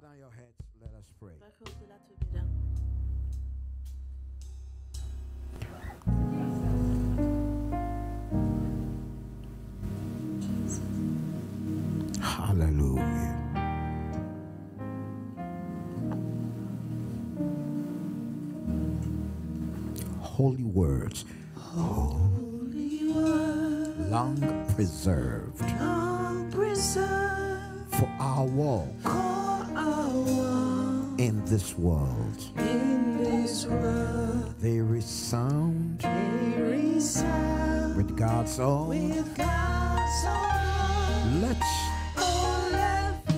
Bow down your heads. Let us pray. Buig uw hoofden, laten we bidden. Hallelujah. Holy words, Holy word, long preserved long preserved for our walk for our walk in this world. in this world. They resound They resound with God's own. with God's own. Let's let the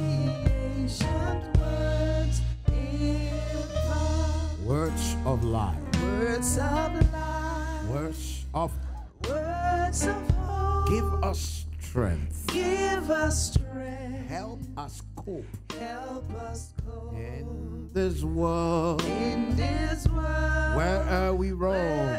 ancient words impart words of life, words of life, words of words of hope. give us strength, Give us strength. help us cope Help us cope in this world. in this world. Where Where we roam.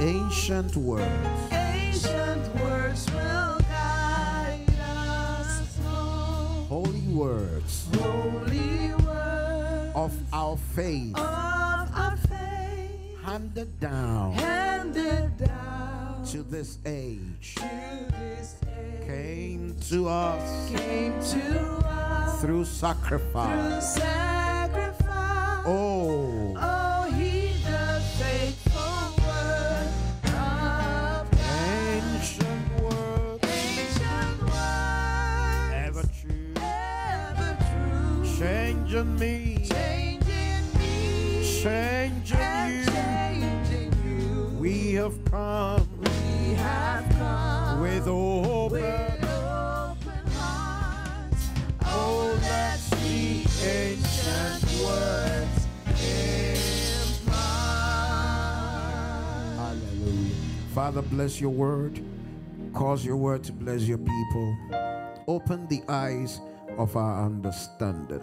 ancient words, Ancient words will guide us home. holy words Holy word of our faith of our faith handed down handed down to this age. To this age. Came to us. Came to us. Through through sacrifice. sacrifice. Oh, Oh, he the faithful word of ancient word, ever true, ever true, changing me, changing Father, bless your word. Cause your word to bless your people. Open the eyes of our understanding.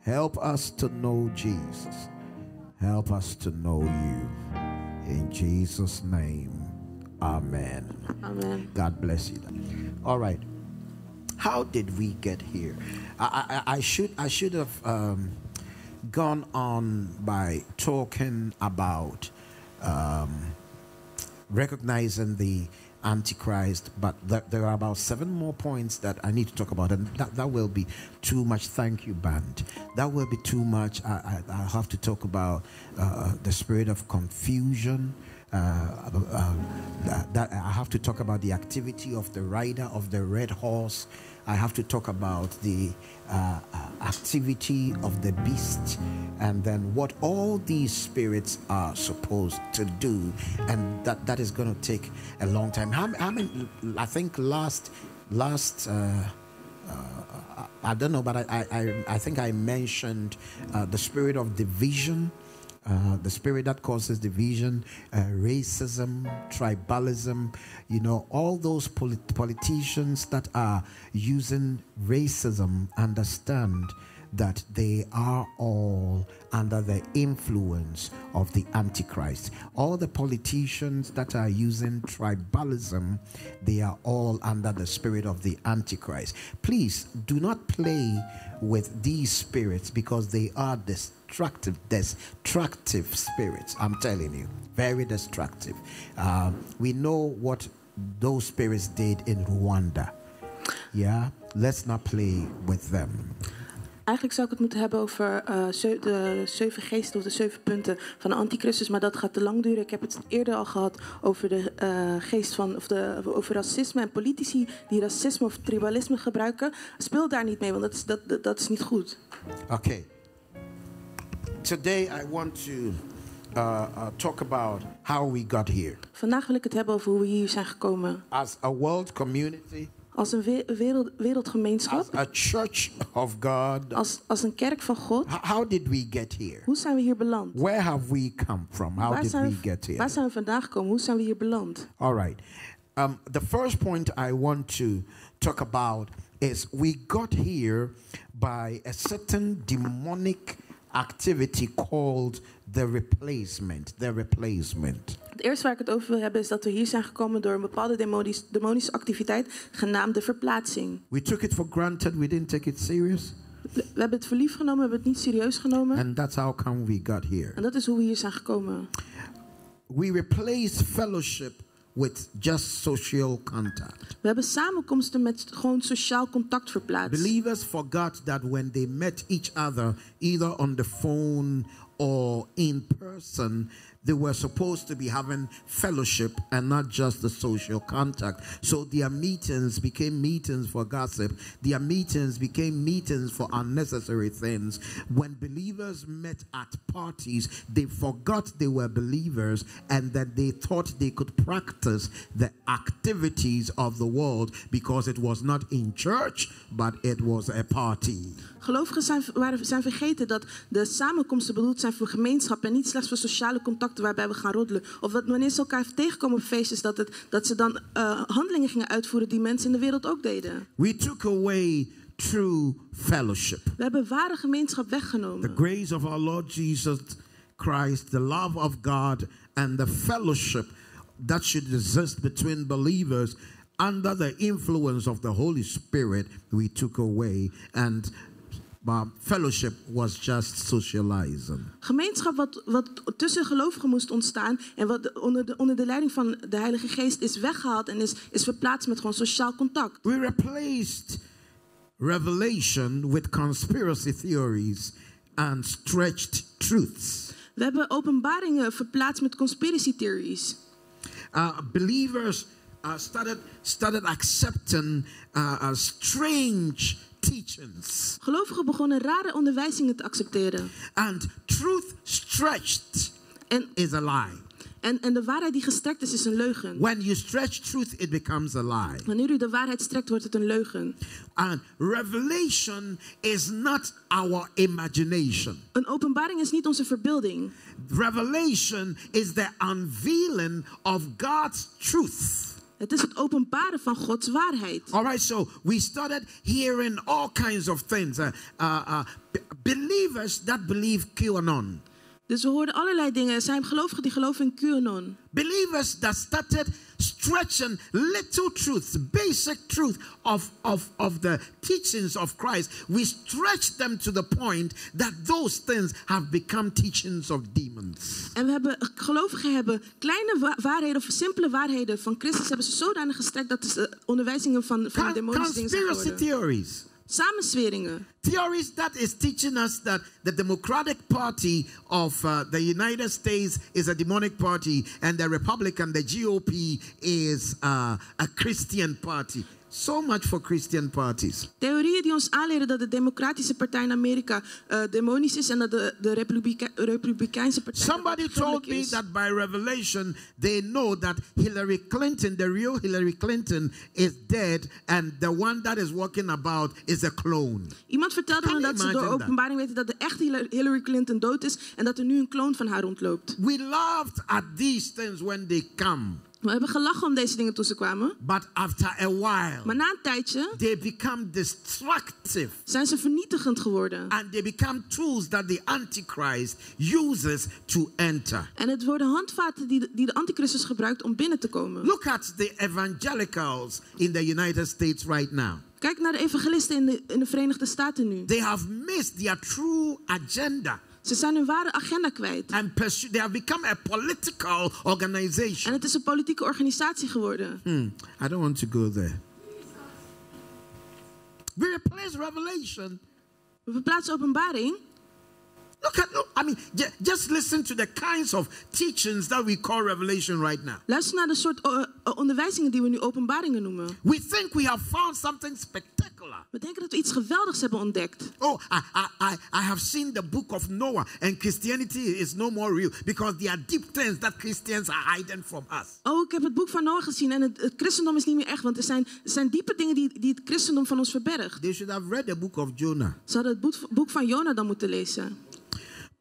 Help us to know Jesus. Help us to know you. In Jesus' name, amen. Amen. God bless you. All right. How did we get here? I, I, I should I should have um, gone on by talking about um, recognizing the Antichrist, but there, there are about seven more points that I need to talk about, and that, that will be too much. Thank you, band. That will be too much. I, I, have to talk about uh, the spirit of confusion. Uh, uh, that I have to talk about the activity of the rider of the red horse. I have to talk about the uh, uh, activity of the beast, and then what all these spirits are supposed to do, and that that is going to take a long time. How, how many? I think last last. Uh, uh, I don't know, but I, I, I, I think I mentioned uh, the spirit of division, uh, the spirit that causes division, uh, racism, tribalism, you know, all those polit- politicians that are using racism understand that they are all under the influence of the Antichrist. All the politicians that are using tribalism, they are all under the spirit of the Antichrist. Please do not play with these spirits because they are destructive, destructive spirits. I'm telling you, very destructive. Uh, we know what those spirits did in Rwanda. Yeah, let's not play with them. Eigenlijk zou ik het moeten hebben over zeu- de zeven geesten of de zeven punten van de antichristus, maar dat gaat te lang duren. Ik heb het eerder al gehad over de eh, geest van, of de, over racisme en politici die racisme of tribalisme gebruiken. Speel daar niet mee, want dat is, dat, dat, is niet goed. Okay. Today I want to uh, uh, talk about how we got here. Vandaag wil ik het hebben over hoe we hier zijn gekomen. As a world community, Als een wereld, wereldgemeenschap, as a church of God, als, als een kerk van God. how did we get here? Hoe zijn we hier beland? Where have we come from? How Waar did we we, get here? waar zijn we vandaan gekomen? Hoe zijn we hier beland? All right. Um, the first point I want to talk about is we got here by a certain demonic activity called the replacement. The replacement. Het eerste waar ik het over wil hebben is dat we hier zijn gekomen door een bepaalde demonisch, demonische activiteit genaamd de verplaatsing. We took it for granted. We didn't take it serious. We hebben het voor lief genomen, we hebben het niet serieus genomen. And that's how come we got here. En dat is hoe we hier zijn gekomen. We replaced fellowship with just social contact. We hebben samenkomsten met gewoon sociaal contact verplaatst. Believers forgot that when they met each other, either on the phone or in person, they were supposed to be having fellowship and not just the social contact. So their meetings became meetings for gossip. Their meetings became meetings for unnecessary things. When believers met at parties, they forgot they were believers and that they thought they could practice the activities of the world because it was not in church, but it was a party. Gelovigen zijn, waren, zijn vergeten dat de samenkomsten bedoeld zijn voor gemeenschap en niet slechts voor sociale contacten waarbij we gaan roddelen. Of dat wanneer ze elkaar tegenkomen op feestjes, dat, het, dat ze dan uh, handelingen gingen uitvoeren die mensen in de wereld ook deden. We took away true fellowship. We hebben ware gemeenschap weggenomen. The grace of our Lord Jesus Christ, the love of God, and the fellowship that should exist between believers under the influence of the Holy Spirit, we took away. And but fellowship was just socializing. Gemeenschap wat, wat tussen gelovigen moest ontstaan en wat onder de, onder de leiding van de Heilige Geest is weggehaald en is, is verplaatst met gewoon sociaal contact. We replaced revelation with conspiracy theories and stretched truths. We hebben openbaringen verplaatst met conspiracy theories. Uh, believers uh, started started accepting uh, strange teachings. Gelovigen begonnen rare onderwijzingen te accepteren. And truth stretched en, is a lie. En, en de waarheid die gestrekt is, is een leugen. When you stretch truth, it becomes a lie. Wanneer u de waarheid strekt, wordt het een leugen. And revelation is not our imagination. Een openbaring is niet onze verbeelding. Revelation is the unveiling of God's truth. Het is het openbaren van Gods waarheid. All right, so we started hearing all kinds of things. Uh, uh, uh, believers that believe QAnon. Dus we hoorden allerlei dingen. Er zijn gelovigen die geloven in QAnon. Believers that started stretching little truths, basic truth of, of, of the teachings of Christ. We stretch them to the point that those things have become teachings of demons. En we hebben gelovigen hebben kleine waarheden of simpele waarheden van Christus hebben ze zodanig gestrekt dat de onderwijzingen van, van demonische dingen zijn geworden. theories. Samensweringen. Theories that is teaching us that the Democratic Party of uh, the United States is a demonic party and the Republican, the GOP, is uh, a Christian party. So much for Christian parties. Theorieën die ons aanleren dat de Democratische Partij in Amerika uh, demonisch is en dat de, de Republike Republikeinse Partij. Somebody told me that by revelation they know that Hillary Clinton, the real Hillary Clinton, is dead and the one that is walking about is a clone. Iemand vertelde me dat ze door openbaring weten dat de echte Hillary Clinton dood is en dat er nu een kloon van haar rondloopt. We laughed at these things when they come. We hebben gelachen om deze dingen toen ze kwamen. But after a while, maar na een tijdje they become destructive. zijn ze vernietigend geworden. And they become tools that the Antichrist uses to enter. En het worden handvaten die de, die de Antichristus gebruikt om binnen te komen. Look at the evangelicals in the United States right now. Kijk naar de evangelisten in de, in de Verenigde Staten nu. They have missed their true agenda. Ze zijn hun ware agenda kwijt. And they have become a political organization. En het is een politieke organisatie geworden. Hmm, I don't want to go there. We replace revelation. We verplaatsen openbaring. Look at, look, I mean, just listen to the kinds of teachings that we call revelation right now. Luister naar de soort uh, onderwijzingen die we nu openbaringen noemen. We think we have found something spectacular. We denken dat we iets geweldigs hebben ontdekt. Oh, I, I, I have seen the book of Noah and Christianity is no more real because there are deep things that Christians are hiding from us. Oh, ik heb het boek van Noah gezien en het, het christendom is niet meer echt, want er zijn, er zijn diepe dingen die, die het christendom van ons verbergt. They should have read the book of Jonah. Ze hadden het boek, boek van Jonah dan moeten lezen.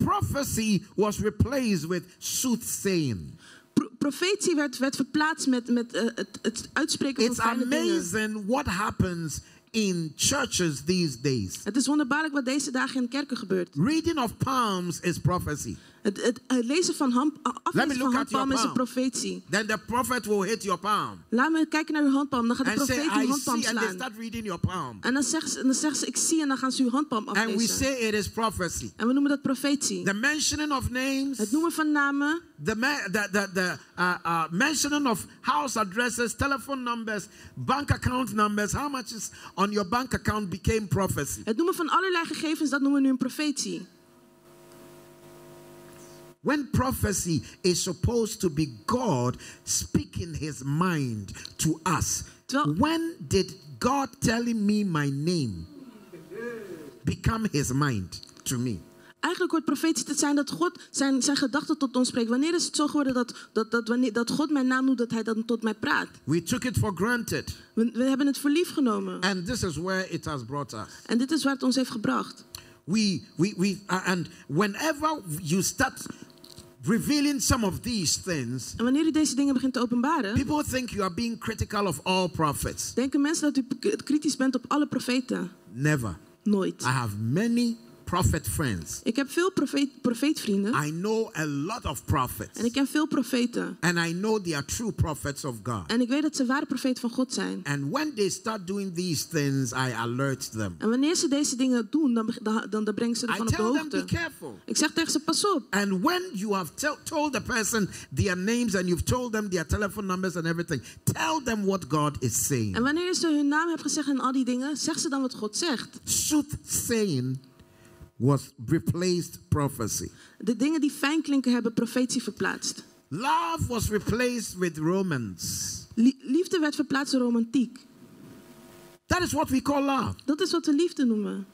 Prophecy was replaced with soothsaying. Pro profetie werd, werd verplaatst met, met uh, het, het uitspreken It's van fijne amazing dingen. what happens in churches these days. Het is wonderbaarlijk wat deze dagen in kerken gebeurt. Reading of palms is prophecy. Het, het, het lezen van hand, aflezen van handpalm is een profetie. Then the prophet will hit your palm Laat me kijken naar uw handpalm. Dan gaat de profeet uw handpalm see, and they slaan. start reading your palm. En dan zegt, ze, dan zegt ze, ik zie en dan gaan ze uw handpalm And we aflezen. say it is prophecy. En we noemen dat profetie. The mentioning of names, Het noemen van namen, the, the, the, the uh, uh, mentioning of house addresses, telephone numbers, bank account numbers, how much is on your bank account became prophecy. het noemen van allerlei gegevens, dat noemen we nu een profetie. When prophecy is supposed to be God speaking his mind to us, Terwijl- when did God telling me my name become his mind to me? Eigenlijk hoort profetie te zijn dat God zijn, zijn gedachten tot ons spreekt. Wanneer is het zo geworden dat, dat, dat, wanneer, dat God mijn naam noemt, dat hij dan tot mij praat? We took it for granted, We, we hebben het voor lief genomen. and this is where it has brought us. En dit is waar het ons heeft gebracht. We, we, we, uh, and whenever you start revealing some of these things, En wanneer u deze dingen begint te openbaren, people think you are being critical of all prophets. denken mensen dat u kritisch bent op alle profeten. Never. Nooit. I have many prophet friends. Ik heb veel profeet, profeetvrienden I know a lot of prophets. en ik ken veel profeten. And I know they are true prophets of God. En ik weet dat ze ware profeten van God zijn. And when they start doing these things, I alert them. En wanneer ze deze dingen doen, dan, dan, dan, dan brengen ze I ervan op de tell them, be hoogte. careful. Ik zeg tegen ze, pas op. And when you have told the person their names and you've told them their telephone numbers and everything, tell them what God is saying. En wanneer ze hun naam hebben gezegd en al die dingen, zeg ze dan wat God zegt. Soothsaying was replaced prophecy. De dingen die fijn klinken hebben profetie verplaatst. Love was replaced with romance. Lie- liefde werd verplaatst door romantiek. That is what we call love. Dat is wat we liefde noemen.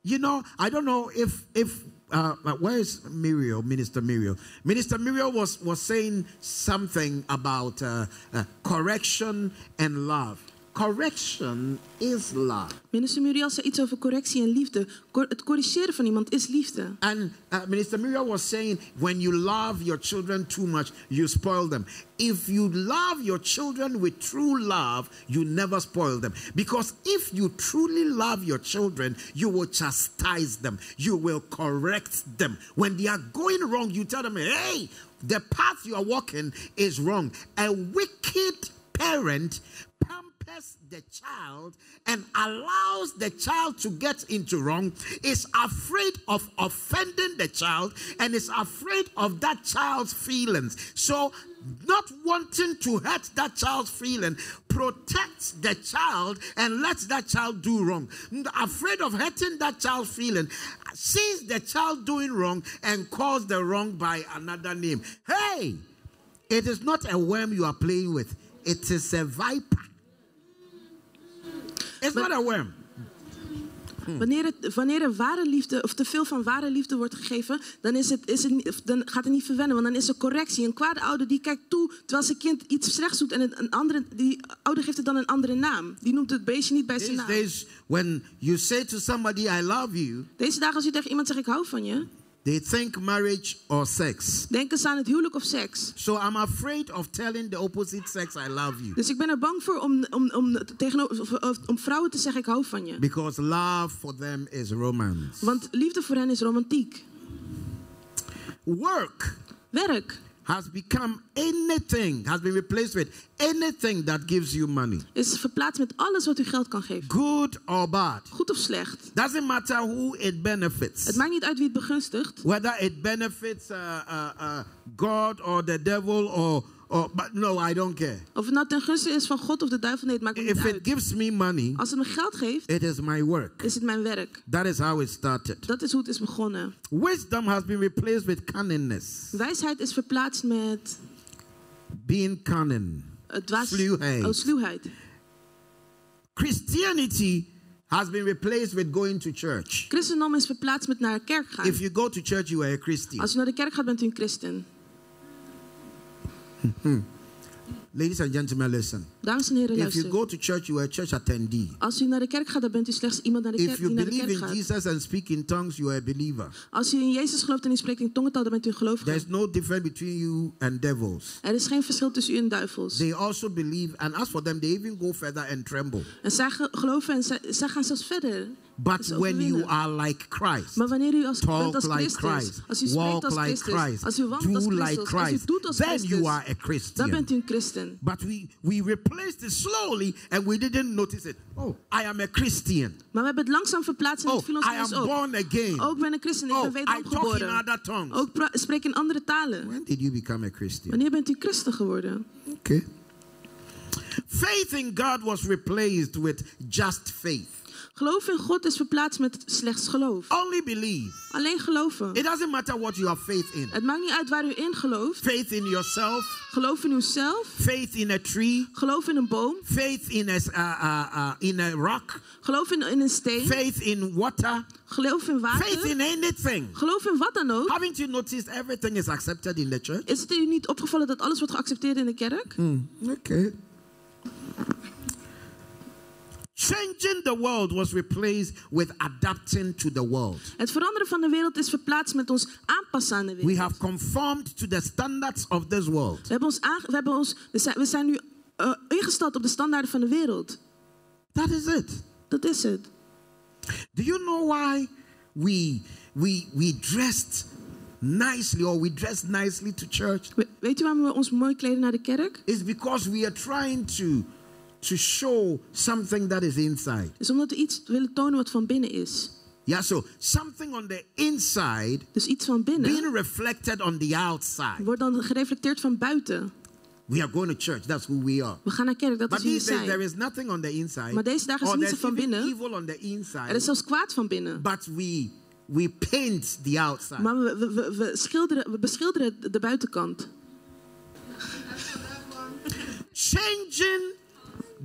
You know, I don't know if if uh, uh, where is Muriel, Minister Muriel? Minister Muriel was was saying something about uh, uh, correction and love. Correction is love, Minister Muriel zei iets over correctie en liefde. Cor- het corrigeren van iemand is liefde. and uh, Minister Muriel was saying when you love your children too much, you spoil them. If you love your children with true love, you never spoil them. Because if you truly love your children, you will chastise them, you will correct them. When they are going wrong, you tell them, hey, the path you are walking is wrong. A wicked parent the child and allows the child to get into wrong, is afraid of offending the child, and is afraid of that child's feelings. So, not wanting to hurt that child's feeling protects the child and lets that child do wrong. Afraid of hurting that child's feeling, sees the child doing wrong and calls the wrong by another name. Hey, it is not a worm you are playing with, it is a viper. It's not a worm. Wanneer, het, wanneer er ware liefde, of te veel van ware liefde wordt gegeven, dan, is het, is het, dan gaat het niet verwennen. Want dan is er correctie. Een kwade ouder die kijkt toe terwijl zijn kind iets slechts doet. En een, andere, die ouder geeft het dan een andere naam. Die noemt het beestje niet bij zijn naam. days, when you say to somebody, I love you, Deze dagen als je tegen iemand zegt ik hou van je, they think marriage or sex. denken ze aan het huwelijk of seks. So I'm afraid of telling the opposite sex, I love you. Dus ik ben er bang voor om, om, om, tegenover, of- of- om vrouwen te zeggen ik hou van je. Because love for them is romance. Want liefde voor hen is romantiek. Work Werk has become anything, has been replaced with anything that gives you money, is verplaatst met alles wat u geld kan geven. good or bad. Goed of slecht. Doesn't matter who it benefits. Het maakt niet uit wie het begunstigt. whether it benefits uh, uh, uh, God or the devil or, or but no, I don't care. Of het nou ten gunste is van God of de duivel, nee, het maakt me niet If it uit. gives me money, Als het me geld geeft, it is my work. is het mijn werk. That is how it started. Dat is hoe het is begonnen. Wisdom has been replaced with cunningness. Wijsheid is verplaatst met Being cunning. uh, dwaas... Sluwheid. Oh, sluwheid. Christianity has been replaced with going to church. Christendom is verplaatst met naar de kerk gaan. If you go to church, you are a Christian. Als u naar de kerk gaat, bent u een christen. Hmm. Hmm. Ladies and gentlemen, listen. Dames en heren, If you go to church, you are a church attendee. Als u naar de kerk gaat, dan bent u slechts iemand naar de If kerk, you die naar de believe in gaat. Jesus and speak in tongues, you are a believer. Als u in Jezus gelooft en u spreekt in tongentaal, dan bent u een gelovige. There's no difference between you and devils. Er is geen verschil tussen u en duivels. They also believe, and as for them, they even go further and tremble. En zij ge- geloven en zij, zij gaan zelfs verder. But Ze when you overwinnen. are like Christ, Maar wanneer u als, talk als like Christus, Christ, als u spreekt walk als like Christus, Christ, als u wandelt als do like Christus, als u Christ, doet als then Christus, you are a dan Christian. bent u een christen. But we, we replaced it slowly and we didn't notice it. Oh, I am a Christian. Maar we hebben het langzaam verplaatst en Oh, het viel ons I am op. born again. Ook ben ik christen, ik Oh, ben I wederom talk in geboren. other tongues. Ook pra- spreek in andere talen. When did you become a Christian? Wanneer bent u christen geworden? Okay. Faith in God was replaced with just faith. Geloof in God is verplaatst met slechts geloof. Only believe. Alleen geloven. It doesn't matter what you have faith in. Het maakt niet uit waar u in gelooft. Faith in yourself, Geloof in uzelf. faith in a tree, Geloof in een boom. faith in a, uh, uh, uh, in a rock, Geloof in, in een steen. faith in water, Geloof in faith water. in anything. Geloof in wat dan ook. Haven't you noticed everything is accepted in the church? Is het u niet opgevallen dat alles wordt geaccepteerd in de kerk? Okay. Changing the world was replaced with adapting to the world. Het veranderen van de wereld is verplaatst met ons aanpassen aan de wereld. We have conformed to the standards of this world. We hebben ons, we hebben ons we, zijn, we zijn nu eh, ingesteld op de standaarden van de wereld. That is it. Dat is het. Do you know why we we we dressed nicely or we dress nicely to church? We- weet u waarom we ons mooi kleden naar de kerk? It's because we are trying to to show something that is inside. Is omdat we iets willen tonen wat van binnen is. Yeah, so something on the inside Dus iets van binnen being reflected on the outside. wordt dan gereflecteerd van buiten. We are going to church. That's who we are. We gaan naar kerk, dat But is wie we days there zijn. is nothing on the inside. Maar deze dagen is niets van binnen. evil on the Er is inside. zelfs kwaad van binnen. But we we paint the outside. Maar we, we, we, we schilderen, we beschilderen de buitenkant. Changing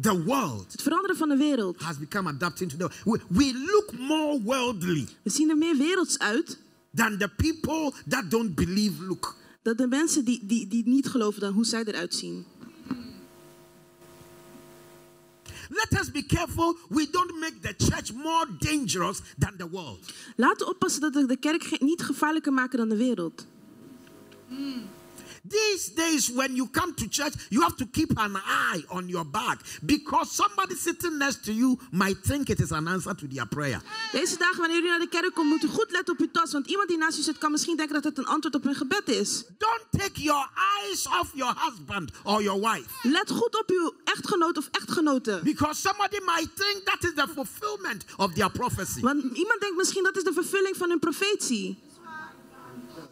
the world Het veranderen van de wereld. has become adapting to the we, we look more worldly We zien er meer werelds uit than the people that don't believe look. dan de mensen die, die, die niet geloven dan hoe zij eruit zien. Let us be careful we don't make the church more dangerous than the world. Laten we oppassen dat we de kerk niet gevaarlijker maken dan de wereld. These days, when you come to church, you have to keep an eye on your back because somebody sitting next to you might think it is an answer to their prayer. Deze dagen, wanneer u naar de kerk komt, moet u goed letten op uw tas. Want iemand die naast u zit kan misschien denken dat het een antwoord op hun gebed is. Don't take your eyes off your husband or your wife Let goed op uw echtgenoot of echtgenote. because somebody might think that is the fulfillment of their prophecy. Want iemand denkt misschien dat is de vervulling van hun profetie.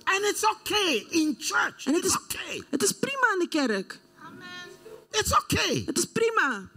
And it's okay in church. En het It's is, okay. het is prima in de kerk. It's okay. Het is prima.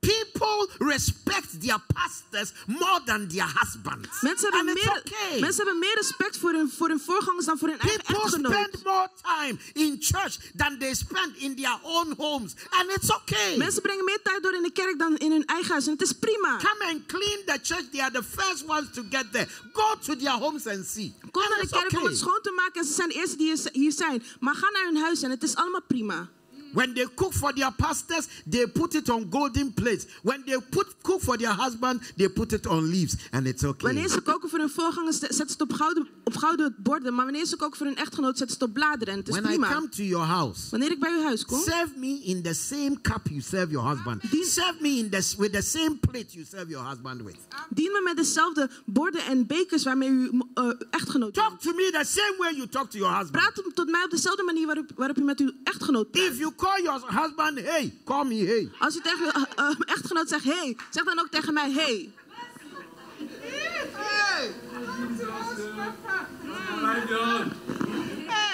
People respect their pastors more than their husbands. Mensen hebben, and meer, okay. mensen hebben meer respect voor hun, voor hun voorgangers dan voor hun eigen People echtgenoot. spend more time in church than they spend in their own homes. And it's okay. Mensen brengen meer tijd door in de kerk dan in hun eigen huis. En het is prima. Come and clean the church. They are the first ones to get there. Go to their homes and see. Kom And naar de kerk om okay. het schoon te maken. En ze zijn de eerste die hier zijn. Maar ga naar hun huis en het is allemaal prima. When they cook for their pastors, they put it on golden plates. When they put cook for their husband, they put it on leaves. And it's okay. Wanneer ze koken voor hun voorgangers, zetten ze het op gouden, op gouden borden. Maar wanneer ze koken voor hun echtgenoot, zetten ze het op bladeren. En het is When I prima. come to your house, Wanneer ik bij uw huis kom, serve me in the same cup you serve your husband. Serve me in the, with the same plate you serve your husband with. dien me met dezelfde borden en bekers waarmee uw eh, echtgenoot Talk to me the same way you talk to your husband. Praat tot mij op dezelfde manier waarop, waarop u met uw echtgenoot praat. If you call your husband, hey, call me, hey. Als u tegen uw eh, eh, echtgenoot zegt, hey, zeg dan ook tegen mij, hey.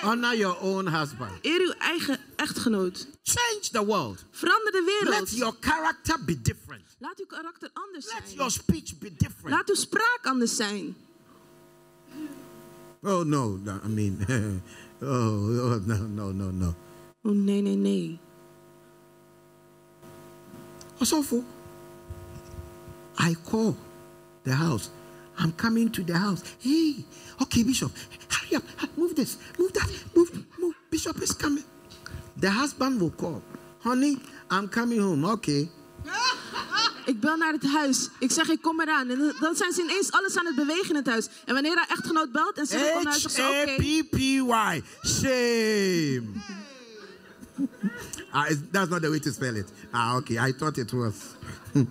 Honor your own husband. Eer uw eigen echtgenoot. Change the world. Verander de Let wereld. your character be different. Laat uw karakter anders Let zijn. your speech be different. Laat uw spraak anders zijn. Oh, no, no I mean, oh, oh, no, no, no, no. Oh nee, nee, nee. Osofo, I call the house. I'm coming to the house. Hey, okay, Bishop, hurry up, move this, move that, move, move. Bishop is coming. the husband will call, honey, I'm coming home. Okay. Ik bel naar het huis. Ik zeg, ik kom eraan. En dan zijn ze ineens alles aan het bewegen in het huis. En wanneer haar echtgenoot belt en zegt, ik kom naar huis, zegt ze, oké. H-A-P-P-Y. Shame. It's- that's not the way to spell it. Ah, okay. I thought it was.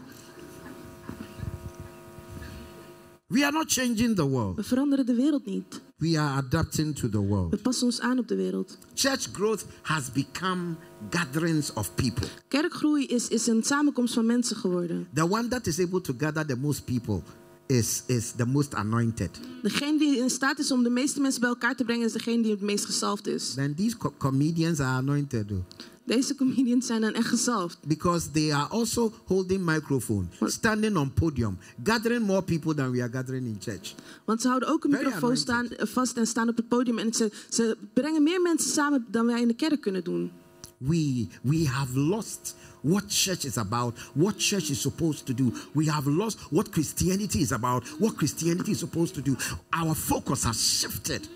we are not changing the world. We veranderen de wereld niet. We are adapting to the world. We passen ons aan op de wereld. Church growth has become gatherings of people. Kerkgroei is, is een samenkomst van mensen geworden. The one that is able to gather the most people is, is the most anointed. Degene die in staat is om de meeste mensen bij elkaar te brengen, is degene die het meest gezalfd is. Then these co- comedians are anointed though. Deze comedians zijn dan echt gezalfd. because they are also holding microphone, standing on podium, gathering more people than we are gathering in church. Want ze houden ook een microfoon staan, eh, vast en staan op het podium. En ze, ze brengen meer mensen samen dan wij in de kerk kunnen doen. We we have lost what church is about, what church is supposed to do. We have lost what Christianity is about, what Christianity is supposed to do. Our focus has shifted.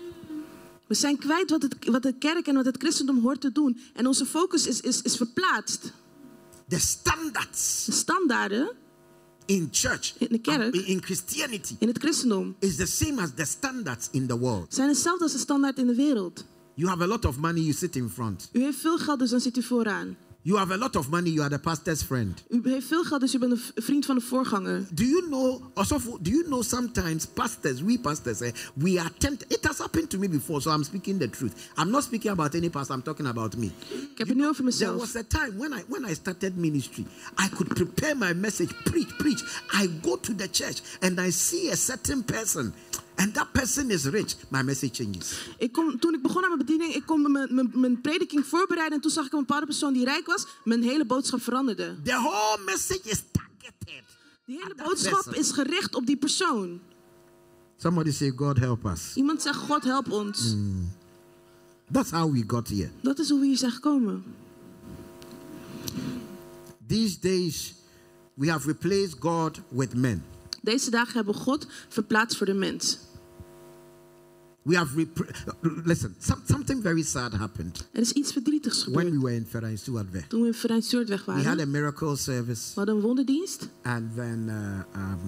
We zijn kwijt wat, het, wat de kerk en wat het christendom hoort te doen. En onze focus is, is, is verplaatst. The standards De standaarden in church, In de kerk. in- in Christianity, in het christendom is the same as the standards in the world. zijn hetzelfde als de standaard in de wereld. You have a lot of money, you sit in front. U heeft veel geld, dus dan zit u vooraan. You have a lot of money, you are the pastor's friend. U heeft veel geld, dus u bent een vriend van de voorganger. Do you know, also, do you know sometimes pastors, we pastors, eh, we are tempted. It has happened to me before, so I'm speaking the truth. I'm not speaking about any pastor, I'm talking about me. Ik heb het nu over There was a time when I when I started ministry, I could prepare my message, preach, preach. I go to the church and I see a certain person, and that person is rich. My message changes. Ik kom, toen ik begon aan mijn bediening, ik kon mijn, mijn, mijn prediking voorbereiden. En toen zag ik een bepaalde persoon die rijk was. Mijn hele boodschap veranderde. The whole message is targeted. Die hele boodschap is gericht op die persoon. Somebody say, God help us. Iemand zegt, God help ons. That's how we got here. Dat is hoe we hier zijn gekomen. These days, we have replaced God with men. Deze dagen hebben we God verplaatst voor de mens. We have listen. Some, something very sad happened Er is iets verdrietigs when we were in Ferrari Stuartweg. toen we in Verein Stuurtweg We had a miracle service, We hadden een wonderdienst. and then uh, um,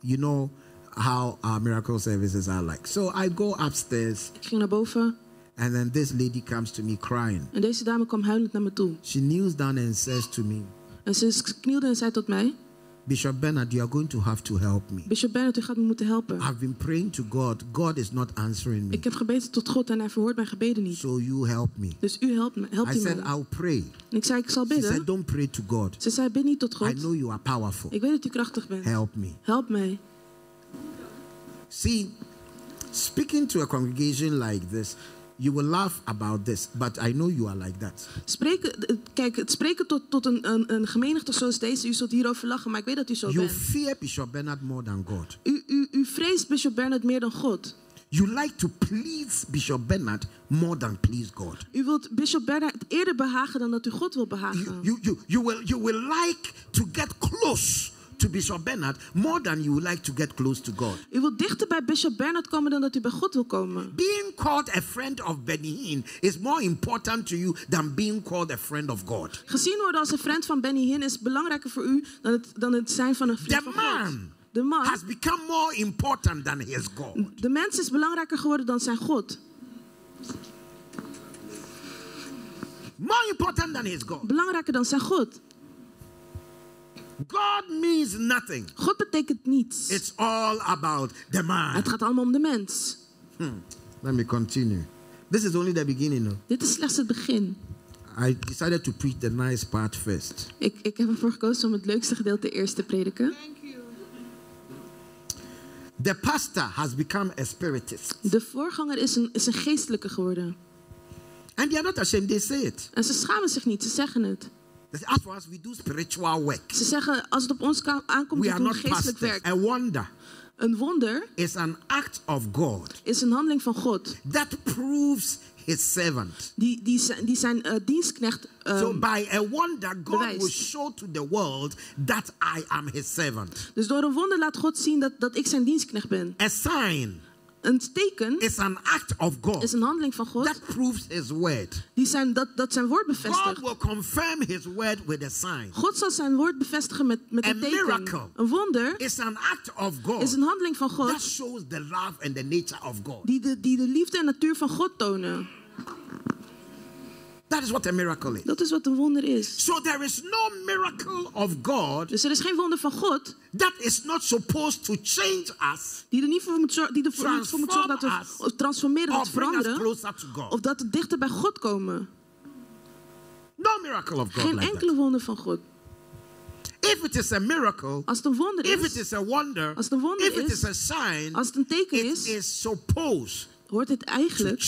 you know how our miracle services are like. So I go upstairs, Ik ging naar boven and then this lady comes to me crying. en deze dame kwam huilend naar me toe. She kneels down and says to me, En ze knielde en zei tot mij: Bishop Bernard, you are going to have to help me. Bishop Bernard, u gaat me moeten helpen. I've been praying to God. God is not answering me. Ik heb gebeden tot God en hij verhoort mijn gebeden niet. So you help me. Dus u helpt, me, helpt I u said, mij. I'll pray. En ik zei: Ik zal She said, bidden. Don't pray to God. Ze zei: Bid niet tot I God. know you are powerful. Ik weet dat u krachtig bent. Help me. Help mij. See, speaking to a congregation like this, you will laugh about this, but I know you are like that. Spreken, eh, kijk, het spreken tot, tot een, een, een gemeenigte zoals deze, u zult hierover lachen, maar ik weet dat u zo You bent. fear Bishop Bernard more than God. U, u, u vreest Bishop Bernard meer dan God. You like to please Bishop Bernard more than please God. U wilt Bishop Bernard eerder behagen dan dat u God wil You, behagen. you, you, you, will, you will like to get close to Bishop Bernard more than you would like to get close to God. U wilt dichter bij Bishop Bernard komen dan dat u bij God wil komen. Being called a friend of Benny Hinn is more important to you than being called a friend of God. Gezien worden als een vriend van Benny Hinn is belangrijker voor u dan het, dan het zijn van een vriend van God. man De man, has become more important than his God. de mens is belangrijker geworden dan zijn God. More important than his God. Belangrijker dan zijn God. God means nothing. God betekent niets. It's all about the man. Het gaat allemaal om de mens. Let me continue. This is only the beginning. though. Dit is slechts het begin. I decided to preach the nice part first. Ik, ik heb ervoor gekozen om het leukste gedeelte eerst te prediken. The pastor has become a spiritist. De voorganger is een, is een geestelijke geworden. And they are not ashamed, they say it. En ze schamen zich niet, ze zeggen het. As for us, we do spiritual work. Ze zeggen, als het op ons aankomt, We doen not geestelijk werk. A wonder Een wonder is an act of God is een handeling van God. that proves his servant. Die, die, zijn- die zijn eh, dienstknecht eh, So by a wonder, God bewijst. will show to the world that I am his servant. Dus door een wonder laat God zien dat, dat ik zijn dienstknecht ben. A sign Een teken is an act of God is een handeling van God that proves His word. die zijn, dat, dat zijn woord God bevestigt. will confirm His word with a sign. God zal zijn woord bevestigen met, met A een teken. miracle. Een wonder It's an act of God is een handeling van that God shows the love and the nature of God. die de, die de liefde en natuur van God tonen. That is what a miracle is. Dat is wat een wonder is. So there is no miracle of God Dus er is geen wonder van God that is not supposed to change us die er niet voor moet zorgen, die ervoor niet voor moet zorgen dat we transformeren, dat us veranderen. Of dat we dichter bij God komen. No miracle of God Geen like enkele that. wonder van God. If it is a miracle, Als het een wonder if it is, is a wonder, Als het een wonder if it is, is a sign, als het een teken it is, is supposed hoort het eigenlijk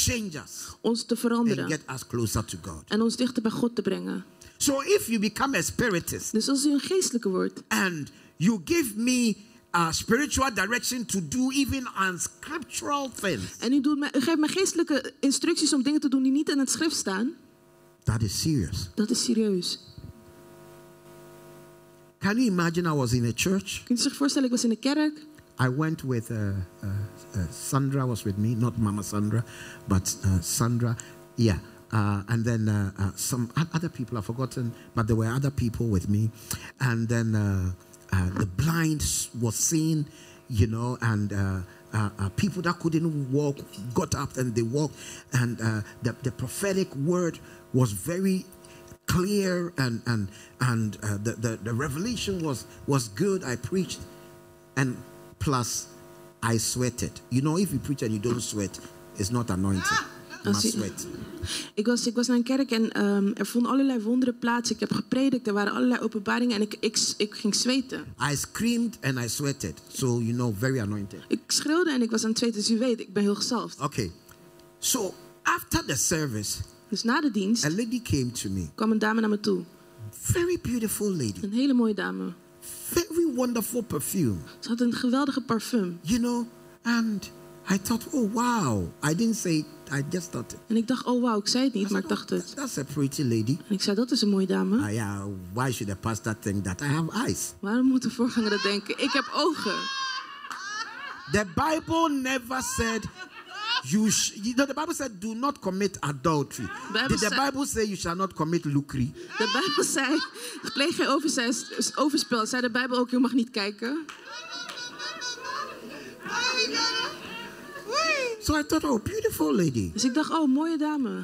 ons te and veranderen. get us closer to God. En ons dichter bij God te brengen. So if you become a spiritist Dus als u een geestelijke wordt. and you give me a spiritual direction to do even unscriptural things, En u, doet u geeft mij geestelijke instructies om dingen te doen die niet in het schrift staan. that is serious. Dat is serieus. Can you imagine I was in a church? Kunt u zich voorstellen, ik was in de kerk. I went with uh, uh, uh, Sandra was with me, not Mama Sandra, but uh, Sandra. Yeah. Uh, and then some other people I've forgotten, but there were other people with me. And then the blind was seen, you know, and uh, uh, people that couldn't walk got up and they walked. And uh, the, the prophetic word was very clear and and and the, the the revelation was was good i preached and plus i sweated you know if you preach and you don't sweat it's not you must sweat Ik was, ik was naar een kerk en ehm, er vonden allerlei wonderen plaats. Ik heb gepredikt, er waren allerlei openbaringen en ik, ik, ik ging zweten. i screamed and i sweated so you know very anointed Ik schreeuwde en ik was aan het zweten, dus u weet, ik ben heel gezalfd. okay so after the service Dus na de dienst a lady came to me kwam een dame naar me toe. very beautiful lady Een hele mooie dame. Very wonderful perfume Ze had een geweldige parfum. you know and i thought oh wow i didn't say it i just thought it En ik dacht, oh wauw, ik zei het I niet, maar said, ik "Oh, dacht het. that's a pretty lady En ik zei, dat is een mooie dame. Ah, yeah, why should a pastor think that I have eyes? Waarom moet de voorganger dat denken? Ik heb ogen. The Bible never said you. Sh- you know, the Bible said, "Do not commit adultery." Bible Did the Bible say you shall not commit lucre? De Bijbel zei, pleeg geen overspel. Zei de Bijbel ook, je mag niet kijken. So I thought, oh, beautiful lady. Dus ik dacht, oh, mooie dame.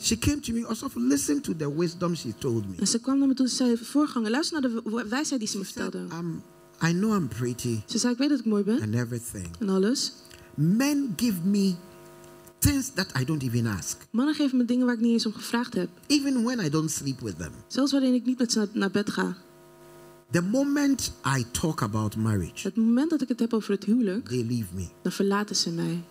She came to me. Also, listen to the wisdom she told me. En ze kwam naar me toe en zei, voorganger, luister naar de wijsheid die ze me vertelde. um, I know I'm pretty Ze zei, ik weet dat ik mooi ben and everything. en alles. Men give me things that I don't even ask, Mannen geven me dingen waar ik niet eens om gevraagd heb. even when I don't sleep with them. Zelfs waarin ik niet met ze naar, naar bed ga. The moment I talk about marriage, Het moment dat ik het heb over het huwelijk, they leave me. dan verlaten ze mij.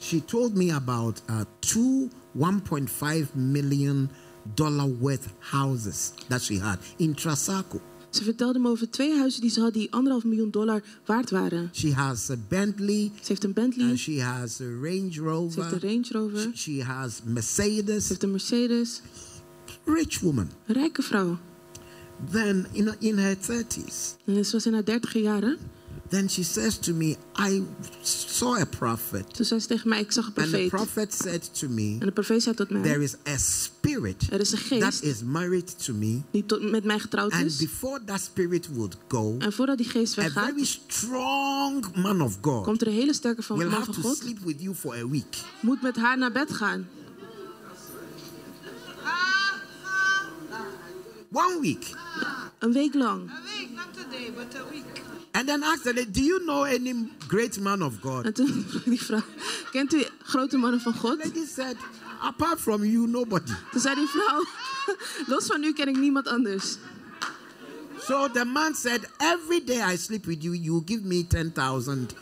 She told me about uh, two 1.5 million dollar worth houses that she had in Trasacco. Ze vertelde me over twee huizen die ze had die anderhalf miljoen dollar waard waren. She has a Bentley, Ze heeft een Bentley, and she has a Range ze Rover, heeft een Range Rover, she, has ze Mercedes. heeft een Mercedes. Rich woman. Rijke vrouw. Then in, in her 30s, En ze was in haar dertiger jaren. Then she says to me, I saw a prophet, Toen zei ze tegen mij, ik zag een and the profeet. prophet said to me, En de profeet zei tot mij, There is a spirit er is een that geest is married to me, die tot, met mij getrouwd and is. before that spirit would go, En voordat die geest a weggaat, very strong man of God komt er een hele sterke van, man have van to God. sleep with you for a week. Moet met haar naar bed gaan. One week. Een week lang. A week, not today, but a week. And then ask the lady, Do you know any great man of God? En toen vroeg die vrouw, kent u grote mannen van God? The lady said, Apart from you, nobody. Toen zei die vrouw, los van u ken ik niemand anders. So the man said, Every day I sleep with you, you give me $10,000.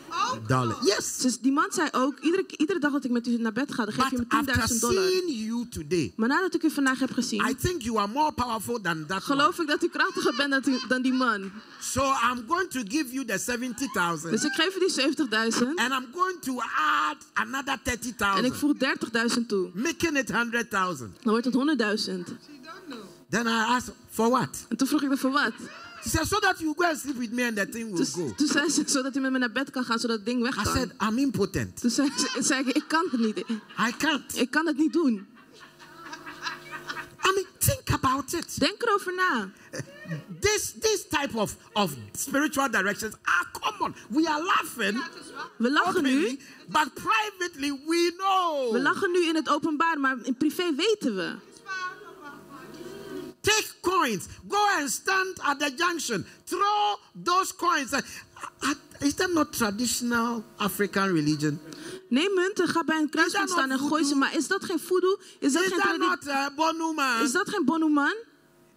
Yes. Dus die man zei ook, iedere, iedere dag dat ik met u naar bed ga, dan geef je But me after 10.000 dollar. seeing you today, Maar nadat ik u vandaag heb I gezien, think you are more powerful than that. man. geloof ik dat u krachtiger bent dan die, dan die man. So I'm going to give you the 70,000 Dus ik geef u die 70.000 and I'm going to add another en ik 30,000, voeg 30.000 toe. making it 100,000. Dan wordt het 100.000. Then I asked, For what? En toen vroeg ik voor wat? She said, so that you go and sleep with me and the thing will go. toen zei ze, zodat hij met me naar bed kan gaan, zodat het ding weg I kan. said, I'm impotent. Toen zei, ze- zei ik, ik kan het niet. I can't. Ik kan het niet doen. I mean, think about it. Denk erover na. This this type of, of spiritual directions are common. We are laughing We lachen nu. but privately we know. We lachen nu in het openbaar, maar in privé weten we. Take coins. Go and stand at the junction. Throw those coins. Uh, uh, Is that not traditional African religion? Neem munten, ga bij een kruispunt staan en gooi ze. Maar is dat geen voodoo? Is dat Is geen that traditie? not uh, Bonuman? Is dat geen bonuman?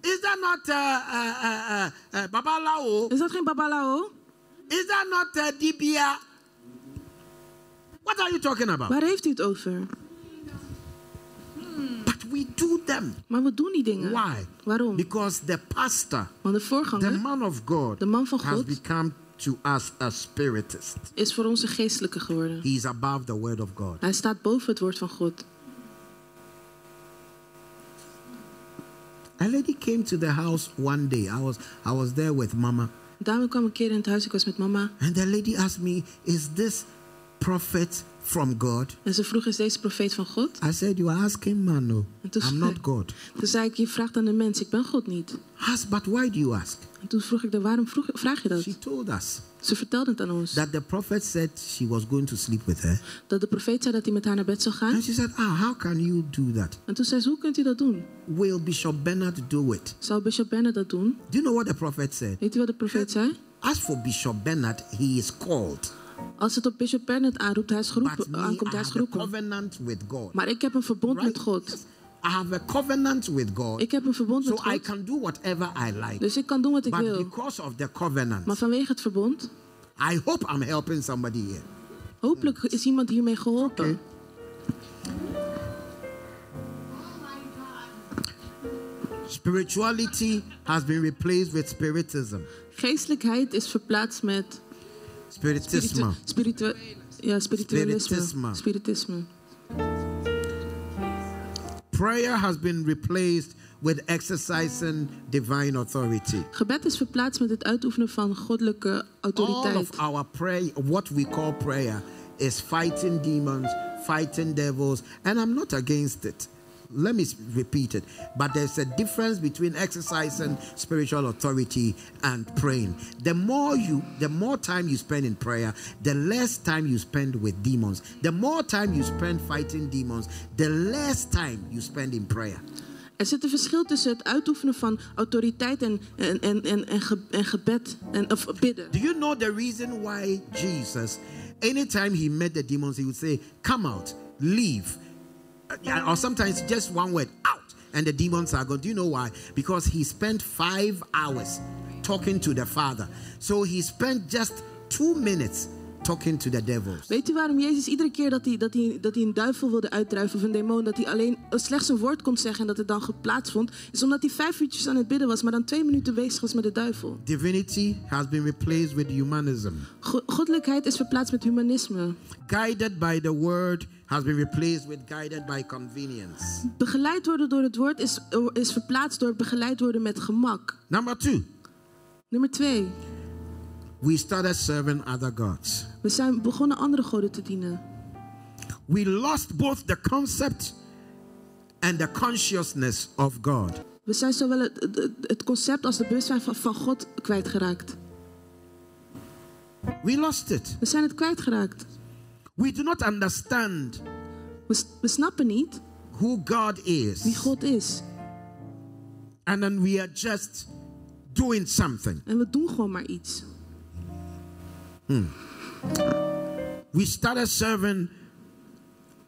Is that not uh, uh, uh, uh, Babalao? Is dat geen babalao? Is that not uh, Dibia? What are you talking about? Waar heeft u het over? We do them. Maar we doen die dingen. Why? Waarom? Because the pastor, Want de the voorganger man of God, De man van has God. become to us a spiritist. is voor ons een geestelijke geworden. He is above the word of God. Hij staat boven het woord van God. A lady came to the house one day. I was I was there with Mama, dame kwam een keer in het huis, ik was met mama. and the lady asked me, "Is this prophet from God?" En ze vroeg, is deze profeet van God? I said, "You are asking man, no. I'm zei- not God." Toen zei ik, je vraagt aan de mens, ik ben God niet. Ask, but why do you ask? En toen vroeg ik haar, waarom vroeg, vraag je dat? She told us Ze vertelde het aan ons. that the prophet said she was going to sleep with her, Dat de profeet zei dat hij met haar naar bed zou gaan. and she said, "Ah, how can you do that? En toen zei ze, hoe kunt u dat doen? Will Bishop Bernard do it?" Zou Bishop Bennett dat doen? Do you know what the prophet said? Weet u wat de profeet zei? As for Bishop Bernard, he is called, Als het op Bishop Bennett aanroept, hij is geroepen, aankomt, I hij is geroepen. covenant with God. Maar ik heb een verbond Right? met God. I have a covenant with God, Ik heb een verbond so met I God. can do whatever I like. Dus ik kan doen wat ik But wil. because of the covenant, Maar vanwege het verbond, I hope I'm helping somebody here. hopelijk is iemand hiermee geholpen. Okay. Spirituality has been replaced with spiritism. Geestelijkheid is verplaatst met Spiritisme. spiritu ja, spiritualisme. Spiritisme. Spiritisme. Prayer has been replaced with exercising divine authority. Gebed is verplaatst met het uitoefenen van goddelijke All autoriteit. of our prayer, what we call prayer, is fighting demons, fighting devils, and I'm not against it. Let me repeat it. But there's a difference between exercising spiritual authority and praying. The more you, the more time you spend in prayer, the less time you spend with demons. The more time you spend fighting demons, the less time you spend in prayer. Er zit een verschil tussen het uitoefenen van autoriteit en, en, en, en, en, ge- en gebed en, of bidden. Do you know the reason why Jesus, anytime he met the demons, he would say, Come out, leave. Or sometimes just one word, out. And the demons are gone. Do you know why? Because he spent five hours talking to the Father. So he spent just two minutes talking to the devils. Weet u waarom Jezus iedere keer dat hij, dat, hij, dat hij een duivel wilde uitdrijven of een demon, dat hij alleen slechts een woord kon zeggen en dat het dan geplaatsvond, is omdat hij vijf uurtjes aan het bidden was, maar dan twee minuten bezig was met de duivel. Divinity has been replaced with humanism. Go- goddelijkheid is verplaatst met humanisme. Guided by the word has been replaced with guided by convenience. Begeleid worden door het woord is, is verplaatst door begeleid worden met gemak. Number two, Nummer twee, we started serving other gods. we zijn begonnen andere goden te dienen. we lost both the concept and the consciousness of God. We zijn zowel het, het, het concept als het bewustzijn van, van God kwijtgeraakt. We lost it. We zijn het kwijtgeraakt. We do not understand We, we snappen niet who God wie is. God is. And then we are just doing something. En we doen gewoon maar iets. We started serving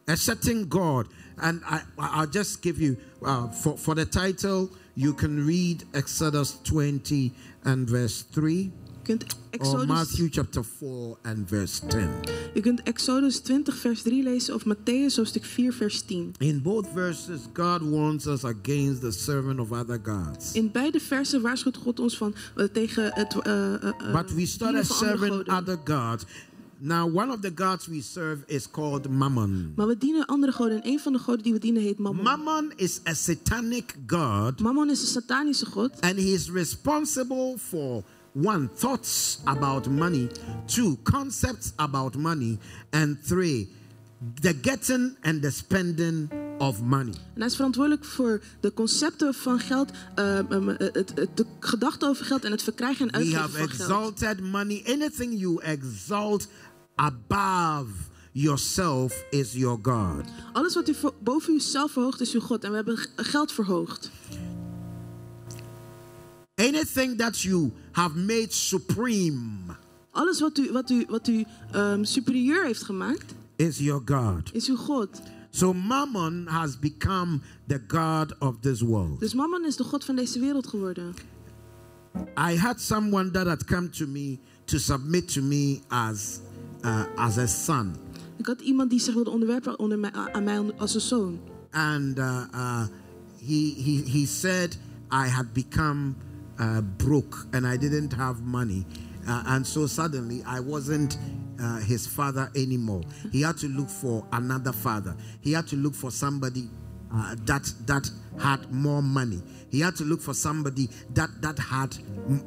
a certain God. And I, I'll just give you, uh, for, for the title, you can read Exodus 20 and verse 3, Kunt or Exodus, Matthew chapter 4 and verse 10. je kunt Exodus 20 vers 3 lezen of Matthäus hoofdstuk 4 vers 10. In both verses, God warns us against the serving of other gods. In beide versen waarschuwt God ons van eh, tegen het eh, eh, But we andere serving goden. other gods. Now, one of the gods we serve is called Mammon. Maar we dienen andere goden. En een van de goden die we dienen heet Mammon. Mammon is a satanic god, Mammon is een satanische god. and he is responsible for one, thoughts about money, two, concepts about money, and three, the getting and the spending of money. En hij is verantwoordelijk voor de concepten van geld, eh, um, het, het- de gedachten over geld en het verkrijgen en We uitgeven have van geld. exalted money. Anything you exalt above yourself is your God. Alles wat u boven uzelf verhoogt is uw God. En we hebben geld verhoogd. Anything that you have made supreme Alles wat u, wat u, wat u ehm, superieur heeft gemaakt, is your God. is uw God. So Mammon has become the God of this world. Dus Mammon is de God van deze wereld geworden. I had someone that had come to me to submit to me as uh, as a son, Ik had iemand die zich wilde onderwerpen onder mij, aan mij als een zoon. and uh, uh, he he he said I had become uh, broke and I didn't have money, uh, and so suddenly I wasn't. Uh, his father anymore. He had to look for another father. He had to look for somebody uh, that that had more money. He had to look for somebody that that had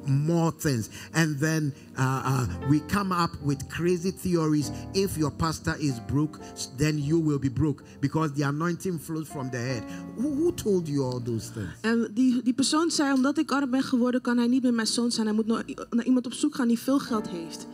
more things. And then uh, uh, we come up with crazy theories. If your pastor is broke, then you will be broke because the anointing flows from the head. Who, who told you all those things? En die, die persoon zei, omdat ik arm ben geworden, kan hij niet meer mijn zoon zijn. Hij moet naar iemand op zoek gaan die veel geld heeft.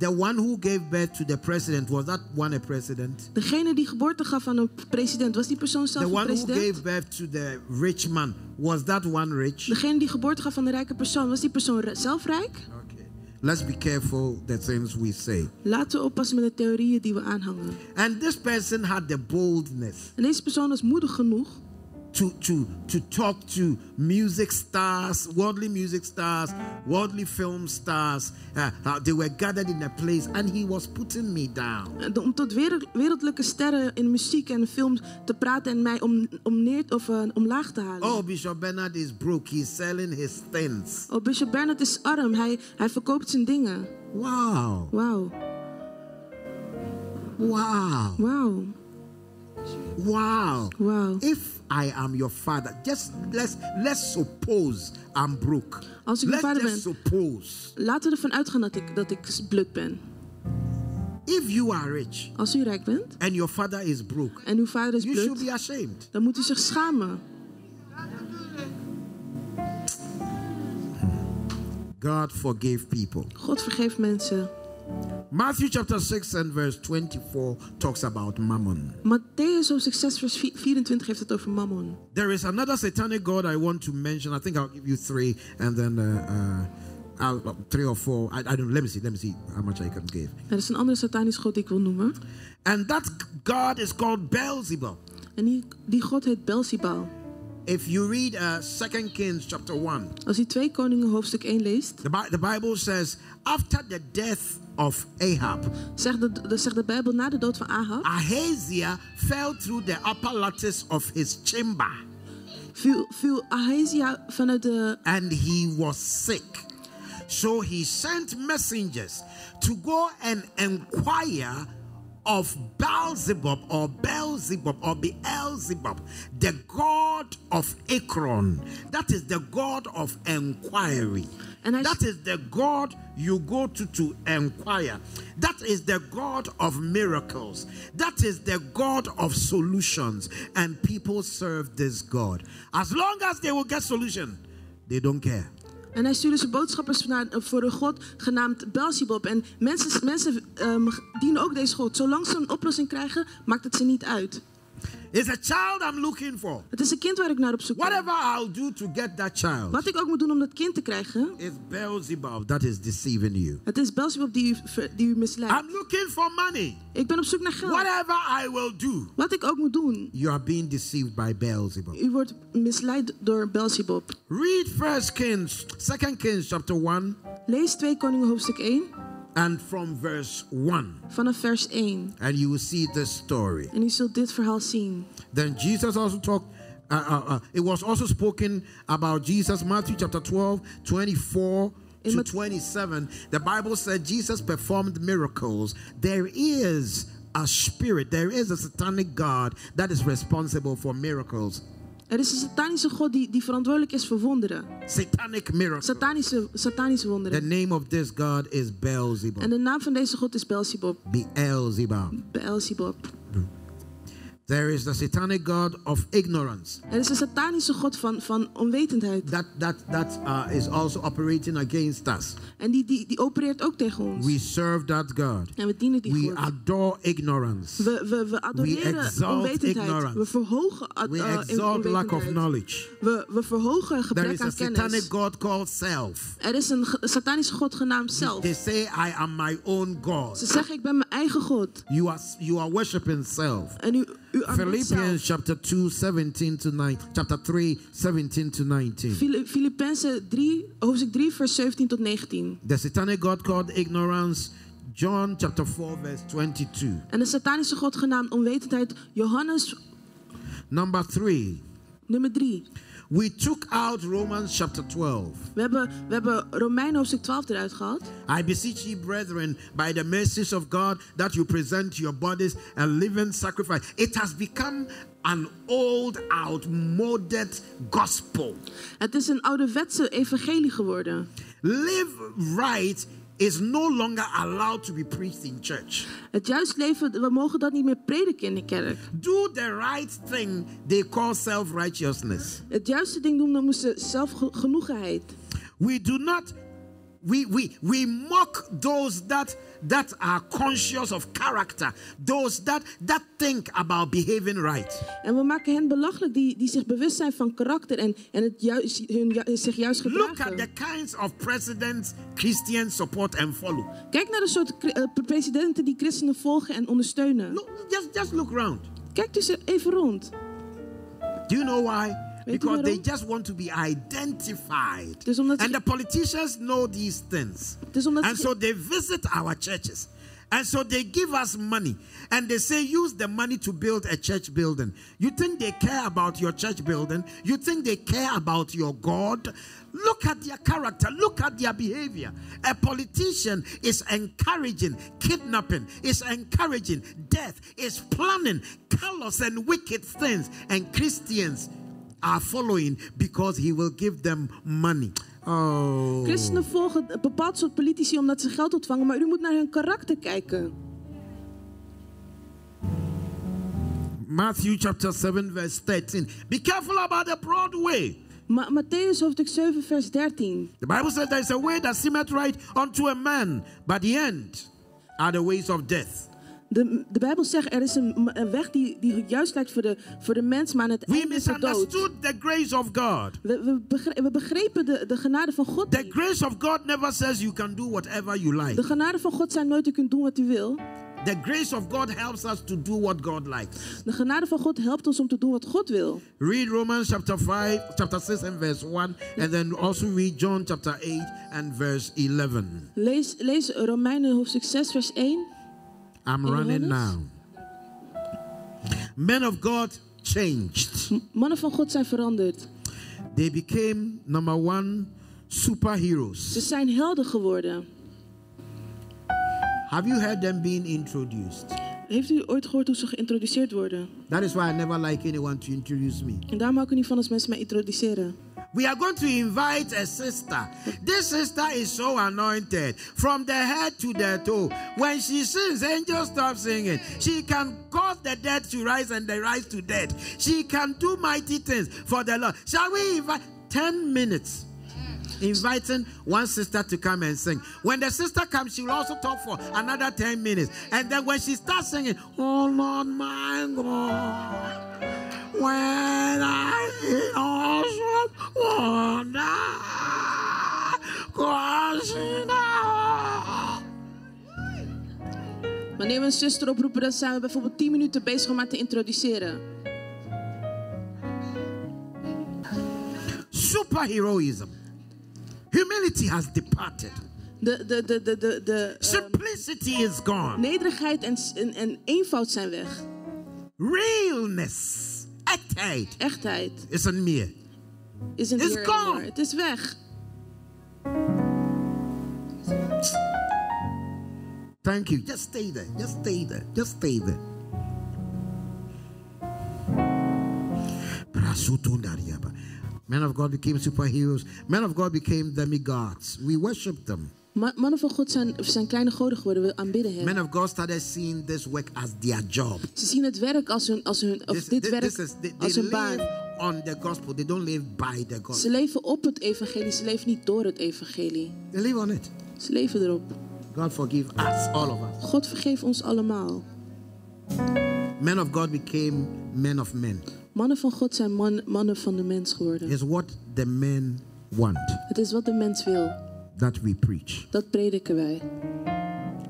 The one who gave birth to the president was that one a president? Degene die geboorte gaf aan een president, was die persoon zelf The een one who president? gave birth to the rich man was that one rich? Degene die geboorte gaf aan de rijke persoon, was die persoon zelf rijk? Okay. Let's be careful the things we say. Laten we oppassen met de theorieën die we aanhangen. And this person had the boldness En deze persoon was moedig genoeg to, to, to talk to music stars, worldly music stars, worldly film stars. Uh, uh, they were gathered in a place and he was putting me down. eh, om tot wereld- wereldlijke sterren in muziek en films te praten en mij om, om neer, of, eh, omlaag te halen. Oh, Bishop Bernard is broke. He's selling his things. Oh, Bishop Bernard is arm, hij, hij verkoopt zijn dingen. Wow. Wauw, Wow. wauw, Wow. wauw. If I am your father, just let's let's suppose I'm broke. Als ik Let's vader ben. suppose. Laten we ervan uitgaan dat ik, dat ik blut ben. If you are rich Als u rijk bent and your father is broke, en uw vader is you should blut, be ashamed. dan moet u zich schamen. God forgave people. God vergeeft mensen. Matthew chapter 6 and verse 24 talks about mammon. Matthäus hoofdstuk 6 vers 24 heeft het over mammon. There is another satanic god I want to mention. I think I'll give you three and then uh, uh, uh, three or four. I, I don't. Let me see. Let me see how much I can give. Er is een andere satanische god die ik wil noemen. And that god is called Beelzebub. En die, die god heet Belzebal. If you read uh, 2 Kings chapter 1, Als u 2 Koningen hoofdstuk 1 leest, the, the Bible says, after the death of Ahab, zegt de, de, zegt de Bijbel na de dood van Ahab, Ahaziah fell through the upper lattice of his chamber viel, viel Ahazia vanuit de... and he was sick. So he sent messengers to go and inquire of Beelzebub or Beelzebub or Beelzebub, the god of Ekron. That is the god of inquiry. And I- that is the God you go to to inquire. That is the God of miracles. That is the God of solutions. And people serve this God. As long as they will get solution, they don't care. En hij stuurde zijn boodschappers naar, voor een god genaamd Belzebub. En mensen, mensen ehm, dienen ook deze god. Zolang ze een oplossing krijgen, maakt het ze niet uit. It's a child I'm looking for. Het is een kind waar ik naar op zoek ben. Whatever I'll do to get that child Wat ik ook moet doen om dat kind te krijgen, is Beelzebub that is deceiving you. het is Belzebub die u, die u misleidt. I'm looking for money. Ik ben op zoek naar geld. Whatever I will do, Wat ik ook moet doen, you are being deceived by Beelzebub. u wordt misleid door Belzebub. Read First Kings, Second Kings chapter 1 Lees 2 Koningen hoofdstuk 1 and from verse 1 vanaf vers 1. and you will see this story. En u zult dit verhaal zien. Then Jesus also talked uh, uh, uh, it was also spoken about Jesus Matthew chapter 12 24 to 27, the Bible said Jesus performed miracles. There is a spirit, there is a satanic God that is responsible for miracles. Er is een satanische God die, die verantwoordelijk is voor wonderen. Satanic miracles. Satanische, satanische The wonderen. name of this God is Beelzebub. En de naam van deze God is Beelzebub. Beelzebub. Beelzebub. There is the satanic God of ignorance. Er is een satanische God van, van onwetendheid. That that that uh, is also operating against us. En die, die, die opereert ook tegen ons. We serve that God. En we dienen die We God. adore ignorance. We, we, we adoreren exalt onwetendheid. ignorance. We verhogen ad- We eh, exalt lack of knowledge. We, we verhogen There gebrek is a aan satanic kennis. God called self. Er is een satanische God genaamd zelf. They say, I am my own Ze God. zeggen ik ben mijn eigen God. You are you are worshiping self. En u, u. Philippians chapter 2, 17 to 9, chapter 3, 17 to 19. Fili- Filippenzen 3, hoofdstuk 3, vers 17 tot 19. The satanic God called ignorance, John chapter 4, verse 22. En de satanische God genaamd onwetendheid, Johannes Number 3. nummer 3. We took out Romans chapter 12. We hebben, we hebben Romeinen hoofdstuk 12 eruit gehaald. I beseech ye, brethren, by the mercies of God, that you present your bodies a living sacrifice. It has become an old, outmoded gospel. Het is een ouderwetse evangelie geworden. Live right is no longer allowed to be preached in church. Het juist leven, we mogen dat niet meer prediken in de kerk. Do the right thing they call self righteousness. Het juiste ding doen, dan moesten zelfgenoegenheid. We do not. We, we, we mock those that that are conscious of character, those that that think about behaving right. En we maken hen belachelijk die, die zich bewust zijn van karakter en, en het juist, hun, ju- zich juist Look at the kinds of presidents Christians support and follow. Kijk naar de soort eh, presidenten die christenen volgen en ondersteunen. Look, just, just look round. Kijk dus even rond. Do you know why? Because they just want to be identified. And the politicians know these things. And so they visit our churches. And so they give us money. And they say, use the money to build a church building. You think they care about your church building? You think they care about your God? Look at their character. Look at their behavior. A politician is encouraging kidnapping, is encouraging death, is planning callous and wicked things. And Christians are following because he will give them money. Oh. Christenen volgen een bepaald soort politici omdat ze geld ontvangen, maar u moet naar hun karakter kijken. Matthew chapter 7, verse 13. Be careful about the broad way. Ma Matthäus hoofdstuk 7, vers 13. The Bible says there is a way that seemeth right unto a man, but the end are the ways of death. De, de Bijbel zegt er is een, een weg die, die juist lijkt voor de, voor de mens, maar aan het We einde is de dood. misunderstood the grace of God. We, we, begre- we begrepen de, de genade van God. The grace of God never says you can do whatever you like. De genade van God zijn nooit u kunt doen wat u wil. The grace of God helps us to do what God likes. De genade van God helpt ons om te doen wat God wil. Read Romans chapter 5, chapter 6 and verse 1, and then also read John chapter 8 and verse 11. Lees, lees Romeinen hoofdstuk 6, vers 1. I'm In running now. Men of God changed. Mannen van God zijn veranderd. They became, number one, superheroes. Ze zijn helden geworden. Have you heard them being introduced? Heeft u ooit gehoord hoe ze geïntroduceerd worden? That is why I never like anyone to introduce me. En daarom hou ik niet van als mensen mij introduceren. We are going to invite a sister. This sister is so anointed from the head to the toe. When she sings, angels stop singing. She can cause the dead to rise and the rise to dead. She can do mighty things for the Lord. Shall we invite 10 minutes? Inviting one sister to come and sing. When the sister comes, she will also talk for another 10 minutes. And then when she starts singing, Oh Lord my God, when I awesome wonder. Wanneer we een zuster oproepen, dan zijn we bijvoorbeeld 10 minuten bezig om haar te introduceren. Superheroism. Humility has departed. De, de, de, de, de, de Simplicity is gone. nederigheid en, en, en eenvoud zijn weg. Realness, echtheid. Echtheid. Is er niet meer. Is er it gone. Het is weg. Thank you. Just stay there. Just stay there. Just stay there. Men of God became superheroes. Men of God became demigods. We worship them. Ma- Mannen van God zijn, zijn kleine goden geworden. We aanbidden hen. Men of God started seeing this work as their job. Ze zien het werk als hun, als hun of This- dit this- werk this is- they, als hun baan. on the gospel. They don't live by the gospel. Ze leven op het evangelie, ze leven niet door het evangelie. They live on it. Ze leven erop. God forgive us, all of us. God vergeef ons allemaal. Men of God became men of men. Mannen van God zijn man, mannen van de mens geworden. It's what the men want Het is wat de mens wil. That we preach. Dat prediken wij.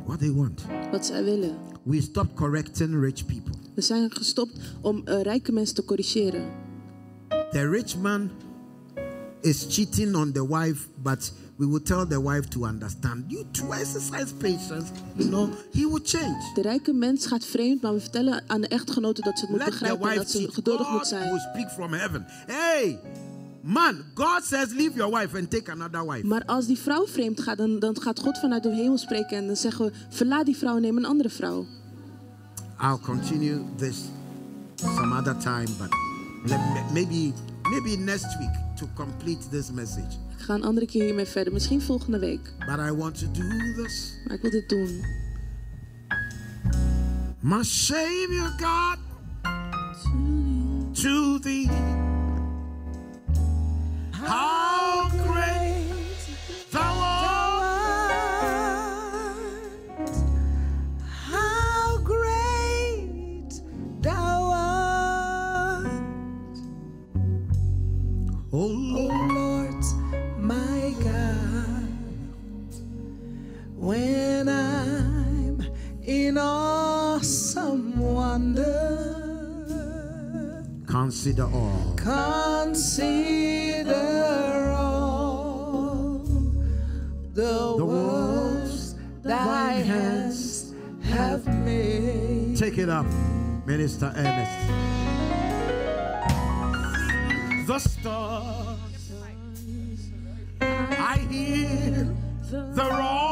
What they want. Wat zij willen. We stopped correcting rich people. We zijn gestopt om eh, rijke mensen te corrigeren. The rich man is cheating on the wife, but we will tell the wife to understand. You to exercise patience, you know, he will change. De rijke mens gaat vreemd, maar we vertellen aan de echtgenoten dat ze het moet Let begrijpen en dat ze geduldig moet zijn. will speak from heaven. Hey, man, God says leave your wife and take another wife. Maar als die vrouw vreemd gaat, dan, dan gaat God vanuit de hemel spreken en dan zeggen we: verlaat die vrouw en neem een andere vrouw. I'll continue this some other time, but maybe maybe next week to complete this message. Ik ga een andere keer hiermee verder, misschien volgende week. But I want to do this. Maar ik wil dit doen. My Savior God, to thee. How consider all. consider all the, The worlds thy hands have made. Take it up, Minister Ernest. The stars, I hear the roaring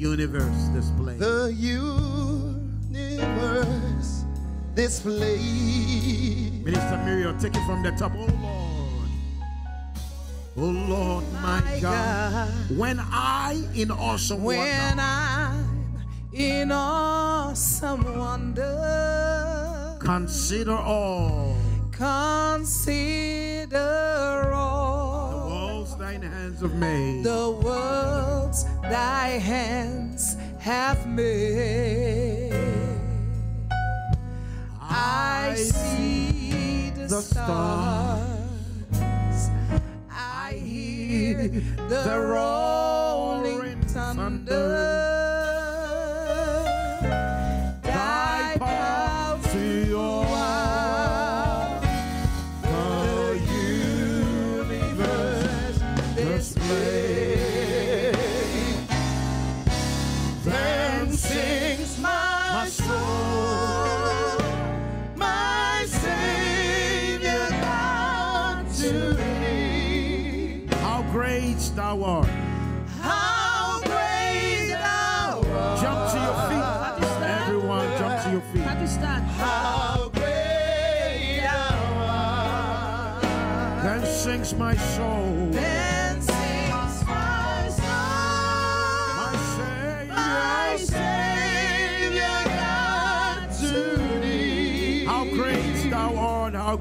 universe display. the universe display. Minister Muriel, take it from the top. Oh Lord. Oh Lord, my, My God. God. When I in awesome When wonder I'm in awesome wonder, consider all consider thine hands have made. the worlds thy hands have made. I see the, the stars. I hear the rolling thunder. Thy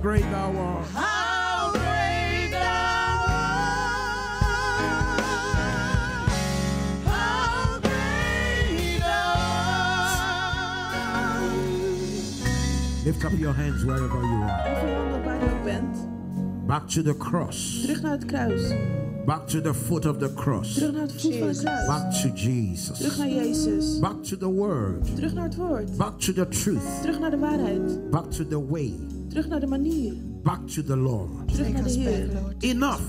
great thou art. How great thou art. How great thou art. Lift up your hands wherever you are. Hef je waar je ook bent. Back to the cross. Terug naar het kruis. Back to the foot of the cross. Terug naar het voet van het kruis. Back to Terug Jesus. naar Jezus. Back to the word. Terug naar het woord. Back to the truth. Terug naar de waarheid. Back to the way. Terug naar de manier. Back to the Lord. Terug naar de Heer. Enough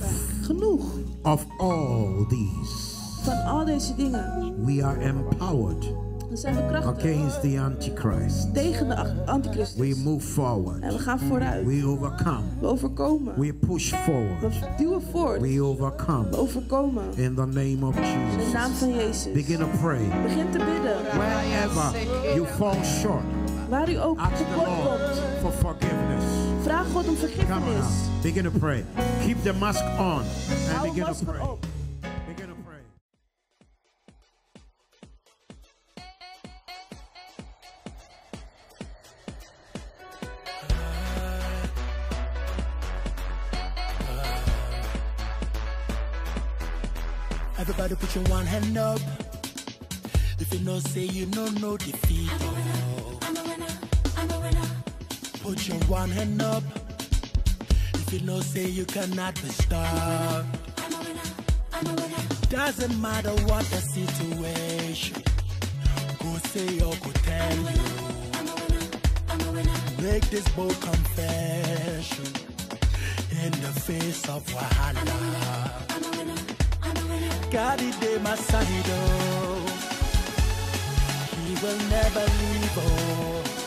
Genoeg of all these. van al deze dingen. We are empowered zijn we krachtig against the Antichrist. tegen de ach- We move forward. En we gaan vooruit. We overcome. We overkomen. We push We forward. duwen voort. We We overcome. overkomen. In the name of In de naam Jesus. van Jezus. Begin to pray. Begin te bidden. Wherever you fall short, Waar u ook ask the tekort Lord komt. for forgiveness. Vraag God om Come on vergiffenis. now. Begin to pray. Keep the mask on and Hou begin to masker pray. op. Begin to pray. Everybody put your one hand up. If you know, say you know no defeat. Put your one hand up. If you know, say you cannot be stopped. I'm a winner, I'm a winner Doesn't matter what the situation. Go say or go tell you. Make this bold confession in the face of Wahala. God is in my side. He will never leave, oh.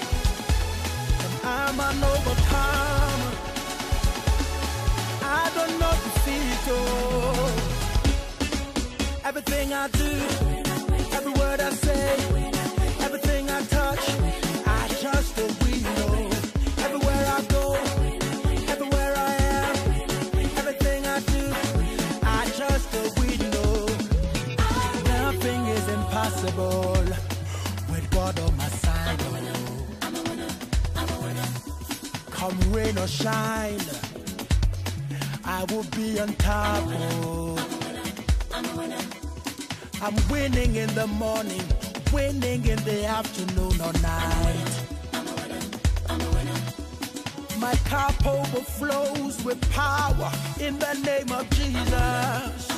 I'm an overcomer. I don't know defeat, oh. Everything I do, every word I say, everything I touch, rain or shine, I will be on top. oh. I'm winning in the morning, winning in the afternoon or night. My cup overflows with power in the name of Jesus.